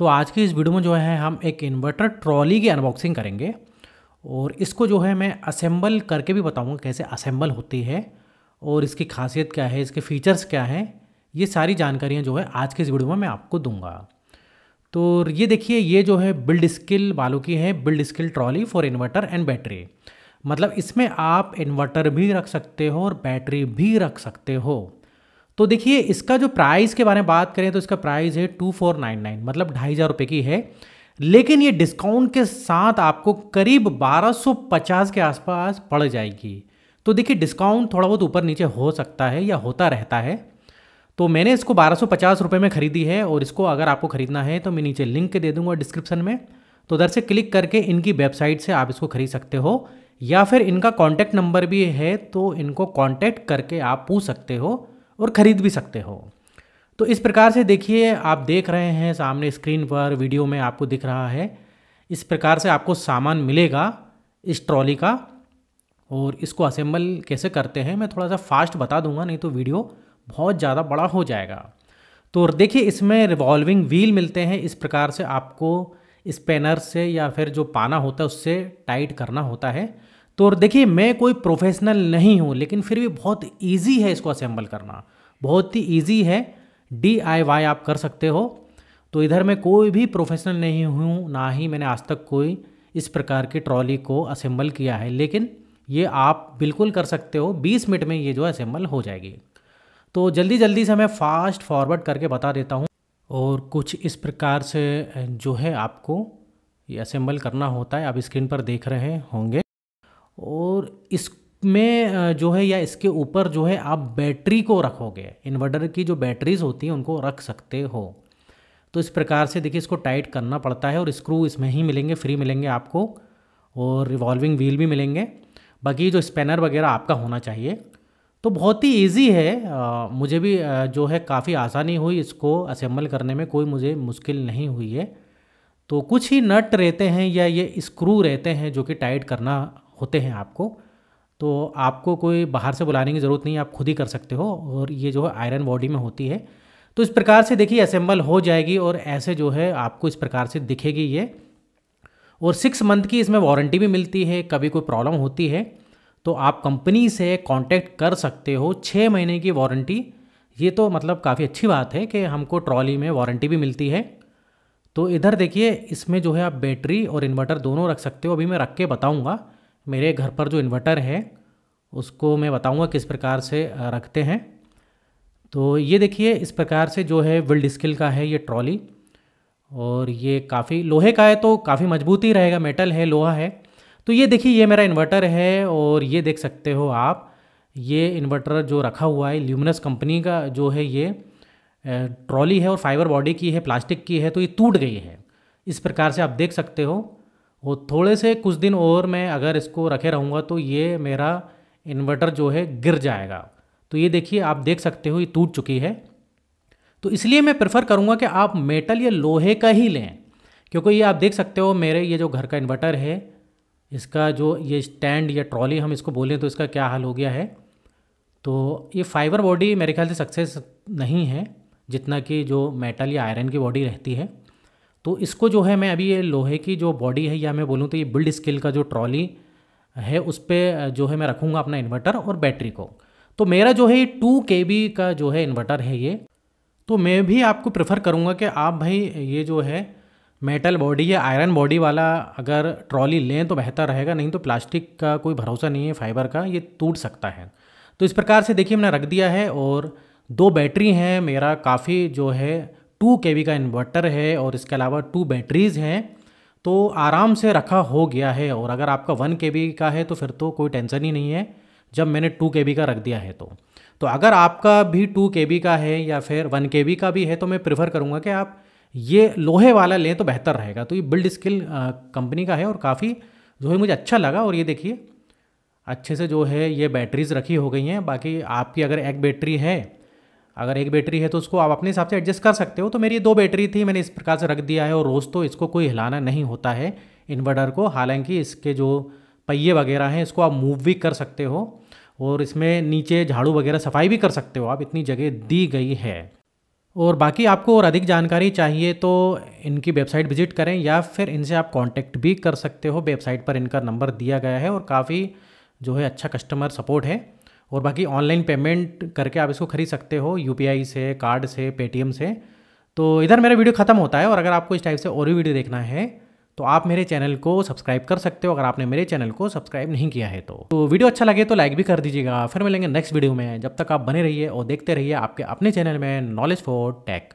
तो आज की इस वीडियो में जो है, हम एक इन्वर्टर ट्रॉली की अनबॉक्सिंग करेंगे और इसको जो है, मैं असेंबल करके भी बताऊँगा कैसे असेंबल होती है और इसकी खासियत क्या है, इसके फीचर्स क्या हैं, ये सारी जानकारियाँ जो है आज की इस वीडियो में मैं आपको दूँगा। तो ये देखिए, ये जो है बिल्ड स्किल वालों की है build skill trolley for inverter and battery मतलब इसमें आप इन्वर्टर भी रख सकते हो और बैटरी भी रख सकते हो। तो देखिए, इसका जो प्राइस के बारे में बात करें तो इसका प्राइस है टू फोर नाइन नाइन मतलब ढाई हज़ार रुपये की है। लेकिन ये डिस्काउंट के साथ आपको करीब बारह सौ पचास के आसपास पड़ जाएगी। तो देखिए डिस्काउंट थोड़ा बहुत ऊपर नीचे हो सकता है या होता रहता है। तो मैंने इसको बारह सौ पचास रुपये में ख़रीदी है और इसको अगर आपको ख़रीदना है तो मैं नीचे लिंक दे दूँगा डिस्क्रिप्शन में। तो उधर से क्लिक करके इनकी वेबसाइट से आप इसको ख़रीद सकते हो। या फिर इनका कॉन्टैक्ट नंबर भी है तो इनको कॉन्टैक्ट करके आप पूछ सकते हो। और ख़रीद भी सकते हो। तो इस प्रकार से देखिए, आप देख रहे हैं, सामने स्क्रीन पर वीडियो में आपको दिख रहा है। इस प्रकार से आपको सामान मिलेगा इस ट्रॉली का और इसको असेंबल कैसे करते हैं, मैं थोड़ा सा फास्ट बता दूँगा, नहीं तो वीडियो बहुत ज़्यादा बड़ा हो जाएगा। तो देखिए, इसमें रिवॉल्विंग व्हील मिलते हैं। इस प्रकार से आपको स्पेनर से या फिर जो पाना होता है, उससे टाइट करना होता है। तो देखिए, मैं कोई प्रोफेशनल नहीं हूँ, लेकिन फिर भी बहुत ईजी है इसको असेंबल करना। बहुत ही ईजी है। डी आई वाई आप कर सकते हो। तो इधर मैं कोई भी प्रोफेशनल नहीं हूँ, ना ही मैंने आज तक कोई इस प्रकार की ट्रॉली को असेंबल किया है, लेकिन ये आप बिल्कुल कर सकते हो। 20 मिनट में ये जो असेंबल हो जाएगी। तो जल्दी जल्दी से मैं फास्ट फॉरवर्ड करके बता देता हूँ। और कुछ इस प्रकार से, जो है आपको ये असेंबल करना होता है। आप स्क्रीन पर देख रहे होंगे। और इसमें जो है या इसके ऊपर जो है आप बैटरी को रखोगे। इन्वर्टर की जो बैटरीज होती हैं उनको रख सकते हो। तो इस प्रकार से देखिए इसको टाइट करना पड़ता है और स्क्रू इसमें ही मिलेंगे फ्री मिलेंगे आपको। और रिवॉल्विंग व्हील भी मिलेंगे। बाकी जो स्पेनर वगैरह आपका होना चाहिए। तो बहुत ही इजी है। आ, मुझे भी आ, जो है काफ़ी आसानी हुई इसको असेंबल करने में। कोई मुझे मुश्किल नहीं हुई है। तो कुछ ही नट रहते हैं या ये स्क्रू रहते हैं जो कि टाइट करना होते हैं आपको तो आपको कोई बाहर से बुलाने की ज़रूरत नहीं है, आप खुद ही कर सकते हो और ये जो है आयरन बॉडी में होती है। तो इस प्रकार से देखिए असेंबल हो जाएगी और ऐसे जो है आपको इस प्रकार से दिखेगी ये। और सिक्स मंथ की इसमें वारंटी भी मिलती है, कभी कोई प्रॉब्लम होती है तो आप कंपनी से कांटेक्ट कर सकते हो। छः महीने की वारंटी ये तो मतलब काफ़ी अच्छी बात है कि हमको ट्रॉली में वारंटी भी मिलती है। तो इधर देखिए, इसमें जो है आप बैटरी और इन्वर्टर दोनों रख सकते हो। अभी मैं रख के बताऊँगा। मेरे घर पर जो इन्वर्टर है, उसको मैं बताऊँगा किस प्रकार से रखते हैं। तो ये देखिए, इस प्रकार से जो है विल्ड स्किल का है ये ट्रॉली और ये काफ़ी, लोहे का है तो काफ़ी मज़बूत रहेगा मेटल है, लोहा है। तो ये देखिए, ये मेरा इन्वर्टर है और ये देख सकते हो आप, ये इन्वर्टर जो रखा हुआ है ल्यूमिनस कंपनी का जो है ये ट्रॉली है और फाइबर बॉडी की है प्लास्टिक की है तो ये टूट गई है। इस प्रकार से आप देख सकते हो और थोड़े से कुछ दिन और मैं अगर इसको रखे रहूँगा तो ये मेरा इन्वर्टर जो है गिर जाएगा। तो ये देखिए, आप देख सकते हो ये टूट चुकी है। तो इसलिए मैं प्रेफर करूँगा कि आप मेटल या लोहे का ही लें, क्योंकि ये आप देख सकते हो मेरे ये जो घर का इन्वर्टर है, इसका जो ये स्टैंड या ट्रॉली हम इसको बोलें तो इसका क्या हाल हो गया है। तो ये फाइबर बॉडी मेरे ख्याल से सक्सेस नहीं है, जितना कि जो मेटल या आयरन की बॉडी रहती है। तो इसको जो है मैं अभी ये लोहे की जो बॉडी है, या मैं बोलूँ तो ये बिल्ड स्किल का जो ट्रॉली है, उस पर जो है मैं रखूँगा अपना इन्वर्टर और बैटरी को। तो मेरा जो है ये टू के बी का जो है इन्वर्टर है ये। तो मैं भी आपको प्रेफर करूँगा कि आप भाई ये जो है मेटल बॉडी या आयरन बॉडी वाला अगर ट्रॉली लें तो बेहतर रहेगा, नहीं तो प्लास्टिक का कोई भरोसा नहीं है फाइबर का, ये टूट सकता है। तो इस प्रकार से देखिए मैंने रख दिया है और दो बैटरी हैं, मेरा काफ़ी जो है टू के का इन्वर्टर है और इसके अलावा टू बैटरीज़ हैं तो आराम से रखा हो गया है। और अगर आपका वन के का है तो फिर तो कोई टेंशन ही नहीं है, जब मैंने टू के का रख दिया है तो। तो अगर आपका भी टू के का है या फिर वन के का भी है तो मैं प्रेफर करूँगा कि आप ये लोहे वाला लें तो बेहतर रहेगा। तो ये बिल्ड स्किल कंपनी का है और काफ़ी जो है मुझे अच्छा लगा। और ये देखिए, अच्छे से जो है ये बैटरीज रखी हो गई हैं। बाकी आपकी अगर एक बैटरी है अगर एक बैटरी है तो उसको आप अपने हिसाब से एडजस्ट कर सकते हो। तो मेरी दो बैटरी थी, मैंने इस प्रकार से रख दिया है और रोज़ तो इसको कोई हिलाना नहीं होता है इन्वर्टर को। हालाँकि इसके जो पहिए वगैरह हैं, इसको आप मूव भी कर सकते हो और इसमें नीचे झाड़ू वगैरह सफ़ाई भी कर सकते हो आप, इतनी जगह दी गई है। और बाकी आपको और अधिक जानकारी चाहिए तो इनकी वेबसाइट विज़िट करें या फिर इनसे आप कांटेक्ट भी कर सकते हो। वेबसाइट पर इनका नंबर दिया गया है और काफ़ी जो है अच्छा कस्टमर सपोर्ट है। और बाकी ऑनलाइन पेमेंट करके आप इसको खरीद सकते हो यूपीआई से, कार्ड से पेटीएम से। तो इधर मेरा वीडियो ख़त्म होता है और अगर आपको इस टाइप से और भी वीडियो देखना है तो आप मेरे चैनल को सब्सक्राइब कर सकते हो। अगर आपने मेरे चैनल को सब्सक्राइब नहीं किया है तो। तो वीडियो अच्छा लगे तो लाइक भी कर दीजिएगा। फिर मिलेंगे नेक्स्ट वीडियो में। जब तक आप बने रहिए और देखते रहिए आपके अपने चैनल में नॉलेज फॉर टेक